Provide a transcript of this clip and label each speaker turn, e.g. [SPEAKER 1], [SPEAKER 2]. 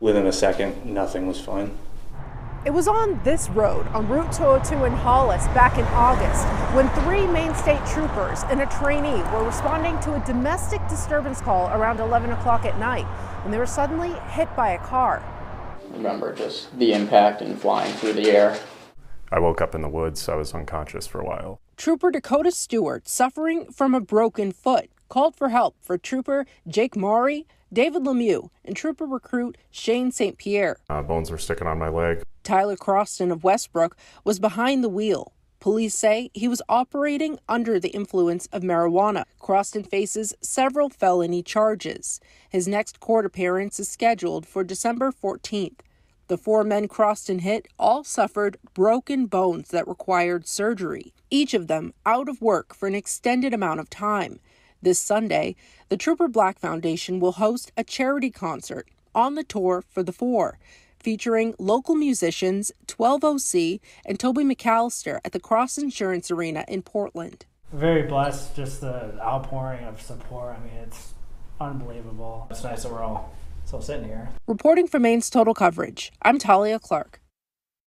[SPEAKER 1] Within a second, nothing was fine.
[SPEAKER 2] It was on this road, on Route 202 in Hollis, back in August, when three Maine State troopers and a trainee were responding to a domestic disturbance call around 11 o'clock at night when they were suddenly hit by a car.
[SPEAKER 3] Remember just the impact and flying through the air.
[SPEAKER 4] I woke up in the woods. I was unconscious for a while.
[SPEAKER 2] Trooper Dakota Stewart, suffering from a broken foot, called for help for Trooper Jake Maury, David Lemieux, and Trooper recruit Shane St. Pierre.
[SPEAKER 4] Uh, bones were sticking on my leg.
[SPEAKER 2] Tyler Croston of Westbrook was behind the wheel. Police say he was operating under the influence of marijuana. Croston faces several felony charges. His next court appearance is scheduled for December 14th. The four men Croston hit all suffered broken bones that required surgery, each of them out of work for an extended amount of time. This Sunday, the Trooper Black Foundation will host a charity concert on the tour for the four, featuring local musicians 12OC and Toby McAllister at the Cross Insurance Arena in Portland.
[SPEAKER 5] Very blessed, just the outpouring of support. I mean, it's unbelievable. It's nice that we're all still sitting here.
[SPEAKER 2] Reporting for Maine's Total Coverage, I'm Talia Clark.